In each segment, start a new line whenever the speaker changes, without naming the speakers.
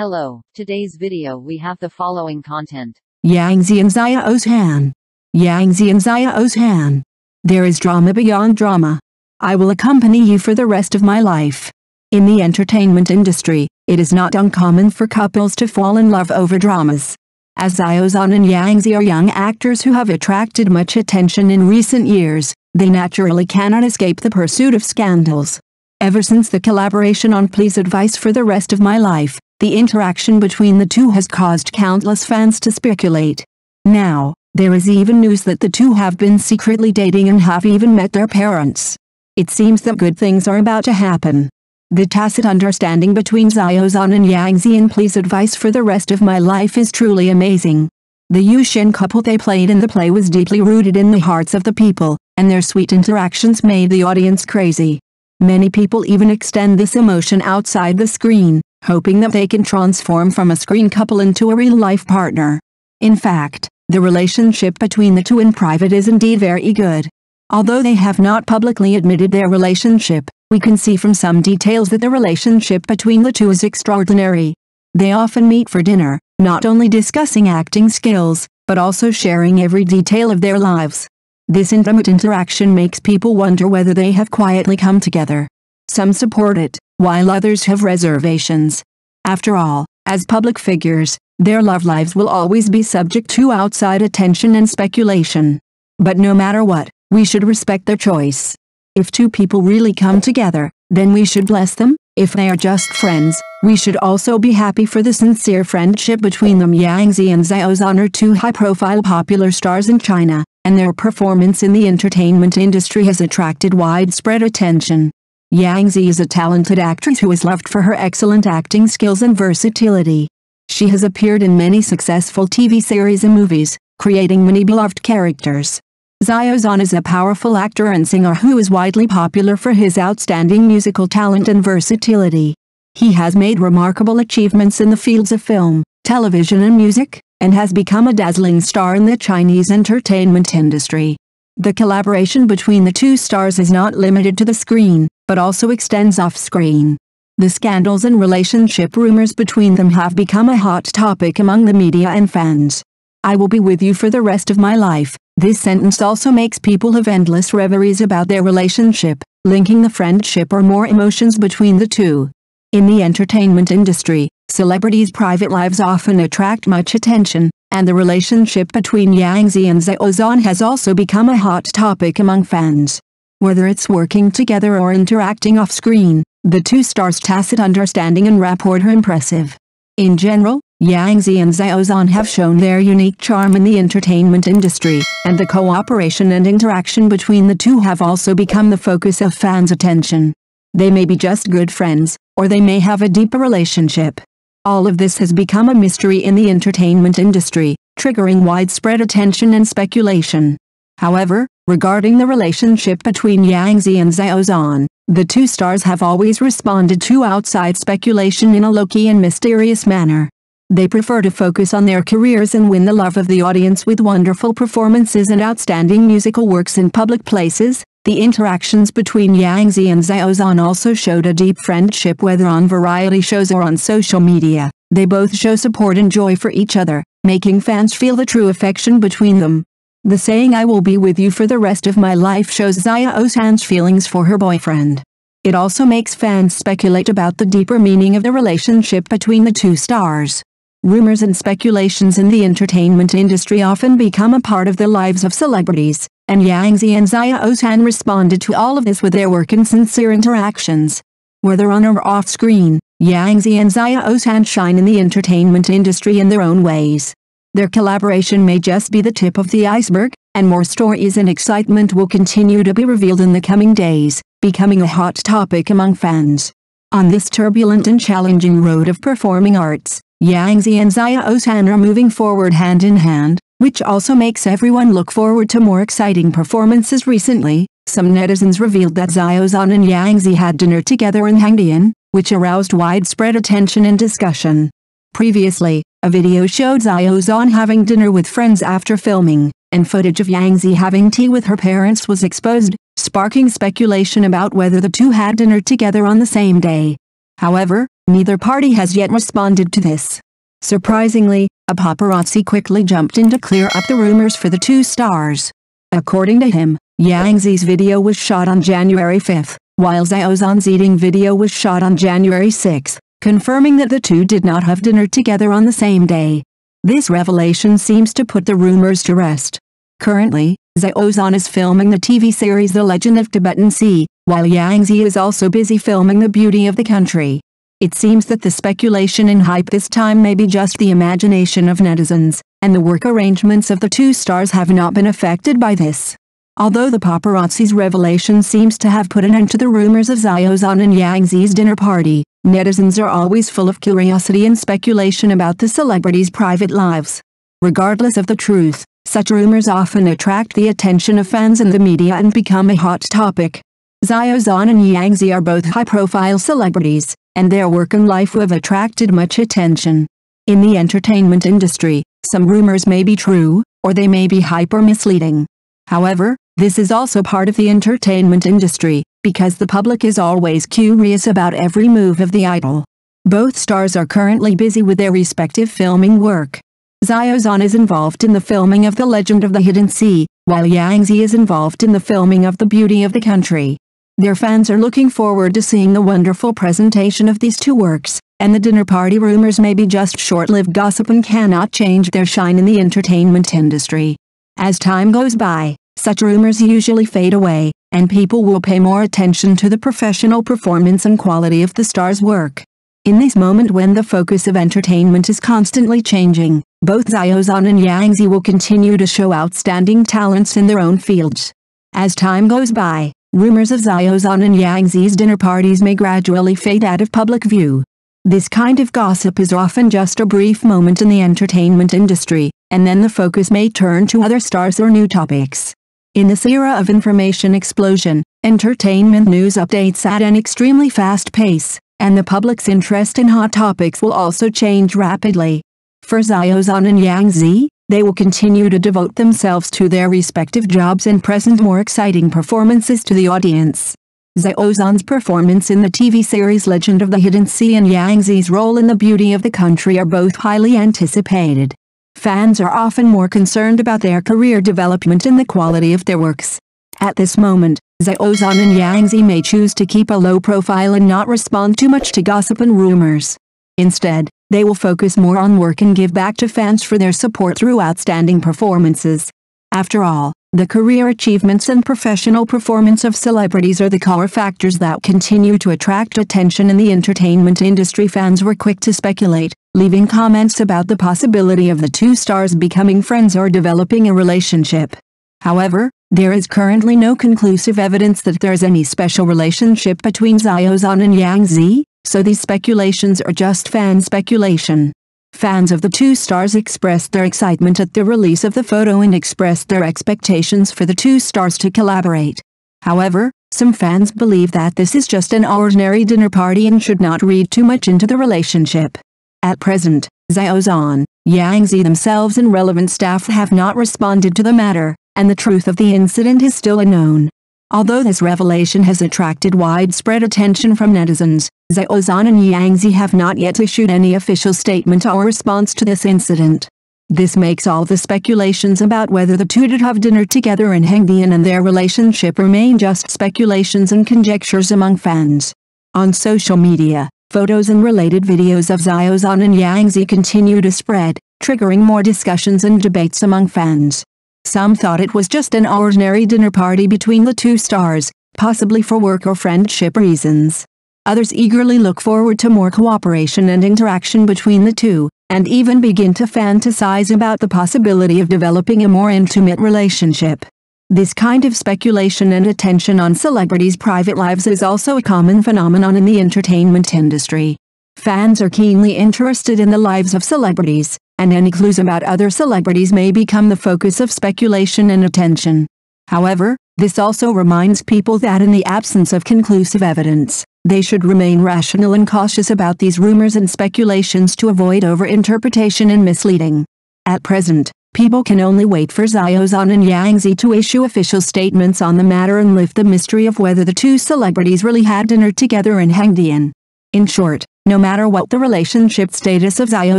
Hello, today's video we have the following content.
Yang Zi and Xiao Zhan. Yang Zi and Xiao Zhan. There is drama beyond drama. I will accompany you for the rest of my life. In the entertainment industry, it is not uncommon for couples to fall in love over dramas. As Xiao Zhan and Yang Zi are young actors who have attracted much attention in recent years, they naturally cannot escape the pursuit of scandals. Ever since the collaboration on Please Advice for the Rest of My Life, the interaction between the two has caused countless fans to speculate. Now, there is even news that the two have been secretly dating and have even met their parents. It seems that good things are about to happen. The tacit understanding between Xiao Zhan and Yang Zi in Please Advice for the Rest of My Life is truly amazing. The Yushin couple they played in the play was deeply rooted in the hearts of the people, and their sweet interactions made the audience crazy. Many people even extend this emotion outside the screen, hoping that they can transform from a screen couple into a real-life partner. In fact, the relationship between the two in private is indeed very good. Although they have not publicly admitted their relationship, we can see from some details that the relationship between the two is extraordinary. They often meet for dinner, not only discussing acting skills, but also sharing every detail of their lives. This intimate interaction makes people wonder whether they have quietly come together. Some support it, while others have reservations. After all, as public figures, their love lives will always be subject to outside attention and speculation. But no matter what, we should respect their choice. If two people really come together, then we should bless them. If they are just friends, we should also be happy for the sincere friendship between them. Yang Zi and Xiao Zhan are two high-profile popular stars in China, and their performance in the entertainment industry has attracted widespread attention. Yang Zi is a talented actress who is loved for her excellent acting skills and versatility. She has appeared in many successful TV series and movies, creating many beloved characters. Xiao Zhan is a powerful actor and singer who is widely popular for his outstanding musical talent and versatility. He has made remarkable achievements in the fields of film, television and music, and has become a dazzling star in the Chinese entertainment industry. The collaboration between the two stars is not limited to the screen, but also extends off-screen. The scandals and relationship rumors between them have become a hot topic among the media and fans. I will be with you for the rest of my life. This sentence also makes people have endless reveries about their relationship, linking the friendship or more emotions between the two. In the entertainment industry, Celebrities' private lives often attract much attention, and the relationship between Yang Zi and Xiao Zhan has also become a hot topic among fans. Whether it's working together or interacting off-screen, the two stars' tacit understanding and rapport are impressive. In general, Yang Zi and Xiao Zhan have shown their unique charm in the entertainment industry, and the cooperation and interaction between the two have also become the focus of fans' attention. They may be just good friends, or they may have a deeper relationship. All of this has become a mystery in the entertainment industry, triggering widespread attention and speculation. However, regarding the relationship between Yang Zi and Xiao Zhan, the two stars have always responded to outside speculation in a low-key and mysterious manner. They prefer to focus on their careers and win the love of the audience with wonderful performances and outstanding musical works in public places, the interactions between Yang Zi and Xiao Zhan also showed a deep friendship whether on variety shows or on social media. They both show support and joy for each other, making fans feel the true affection between them. The saying I will be with you for the rest of my life shows Xiao Zhan's feelings for her boyfriend. It also makes fans speculate about the deeper meaning of the relationship between the two stars. Rumors and speculations in the entertainment industry often become a part of the lives of celebrities, and Yang Zi and Xiao Zhan responded to all of this with their work and sincere interactions. Whether on or off screen, Yang Zi and Xiao Zhan shine in the entertainment industry in their own ways. Their collaboration may just be the tip of the iceberg, and more stories and excitement will continue to be revealed in the coming days, becoming a hot topic among fans. On this turbulent and challenging road of performing arts, Yang Zi and Xiao Zhan are moving forward hand in hand, which also makes everyone look forward to more exciting performances recently. Some netizens revealed that Xiao Zhan and Yang Zi had dinner together in Hengdian, which aroused widespread attention and discussion. Previously, a video showed Xiao Zhan having dinner with friends after filming, and footage of Yang Zi having tea with her parents was exposed, sparking speculation about whether the two had dinner together on the same day. However, neither party has yet responded to this. Surprisingly, a paparazzi quickly jumped in to clear up the rumors for the two stars. According to him, Yang Zi's video was shot on January 5, while Xiao Zhan's eating video was shot on January 6, confirming that the two did not have dinner together on the same day. This revelation seems to put the rumors to rest. Currently, Zhan is filming the TV series The Legend of Tibetan Sea, while Yang Zi is also busy filming The Beauty of the Country. It seems that the speculation and hype this time may be just the imagination of netizens, and the work arrangements of the two stars have not been affected by this. Although the paparazzi's revelation seems to have put an end to the rumors of Zhan and Yang Zi's dinner party, netizens are always full of curiosity and speculation about the celebrities' private lives. Regardless of the truth, such rumors often attract the attention of fans and the media and become a hot topic. Xiao Zhan and Yang Zi are both high-profile celebrities, and their work and life have attracted much attention. In the entertainment industry, some rumors may be true, or they may be hyper misleading. However, this is also part of the entertainment industry, because the public is always curious about every move of the idol. Both stars are currently busy with their respective filming work. Xiao Zhan is involved in the filming of The Legend of the Hidden Sea, while Yang Zi is involved in the filming of The Beauty of the Country. Their fans are looking forward to seeing the wonderful presentation of these two works, and the dinner party rumors may be just short-lived gossip and cannot change their shine in the entertainment industry. As time goes by, such rumors usually fade away, and people will pay more attention to the professional performance and quality of the star's work. In this moment when the focus of entertainment is constantly changing, both Xiao Zhan and Yang Zi will continue to show outstanding talents in their own fields. As time goes by, Rumors of Xiao Zhan and Yang Zi's dinner parties may gradually fade out of public view. This kind of gossip is often just a brief moment in the entertainment industry, and then the focus may turn to other stars or new topics. In this era of information explosion, entertainment news updates at an extremely fast pace, and the public's interest in hot topics will also change rapidly. For Xiao Zhan and Yang Zi, they will continue to devote themselves to their respective jobs and present more exciting performances to the audience. Xiao Zhan's performance in the TV series Legend of the Hidden Sea and Yang Zi's role in The Beauty of the Country are both highly anticipated. Fans are often more concerned about their career development and the quality of their works. At this moment, Xiao Zhan and Yang Zi may choose to keep a low profile and not respond too much to gossip and rumors. Instead, they will focus more on work and give back to fans for their support through outstanding performances. After all, the career achievements and professional performance of celebrities are the core factors that continue to attract attention in the entertainment industry. Fans were quick to speculate, leaving comments about the possibility of the two stars becoming friends or developing a relationship. However, there is currently no conclusive evidence that there is any special relationship between Xiao Zhan and Yang Zi, so these speculations are just fan speculation. Fans of the two stars expressed their excitement at the release of the photo and expressed their expectations for the two stars to collaborate. However, some fans believe that this is just an ordinary dinner party and should not read too much into the relationship. At present, Xiao Zhan, Yang Zi themselves and relevant staff have not responded to the matter, and the truth of the incident is still unknown. Although this revelation has attracted widespread attention from netizens, Xiao Zhan and Yang Zi have not yet issued any official statement or response to this incident. This makes all the speculations about whether the two did have dinner together in Hengdian and their relationship remain just speculations and conjectures among fans. On social media, photos and related videos of Xiao Zhan and Yang Zi continue to spread, triggering more discussions and debates among fans. Some thought it was just an ordinary dinner party between the two stars, possibly for work or friendship reasons. Others eagerly look forward to more cooperation and interaction between the two, and even begin to fantasize about the possibility of developing a more intimate relationship. This kind of speculation and attention on celebrities' private lives is also a common phenomenon in the entertainment industry. Fans are keenly interested in the lives of celebrities, and any clues about other celebrities may become the focus of speculation and attention. However, this also reminds people that in the absence of conclusive evidence, they should remain rational and cautious about these rumors and speculations to avoid overinterpretation and misleading. At present, people can only wait for Xiao Zhan and Yang Zi to issue official statements on the matter and lift the mystery of whether the two celebrities really had dinner together in Hengdian. In short, no matter what the relationship status of Xiao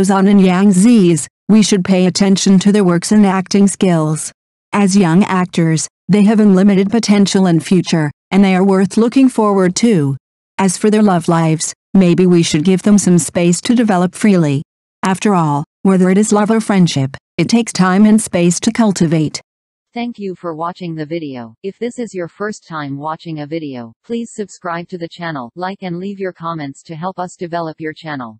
Zhan and Yang Zi's, we should pay attention to their works and acting skills. As young actors, they have unlimited potential and future, and they are worth looking forward to. As for their love lives, maybe we should give them some space to develop freely. After all, whether it is love or friendship, it takes time and space to cultivate.
Thank you for watching the video. If this is your first time watching a video, please subscribe to the channel, like and leave your comments to help us develop your channel.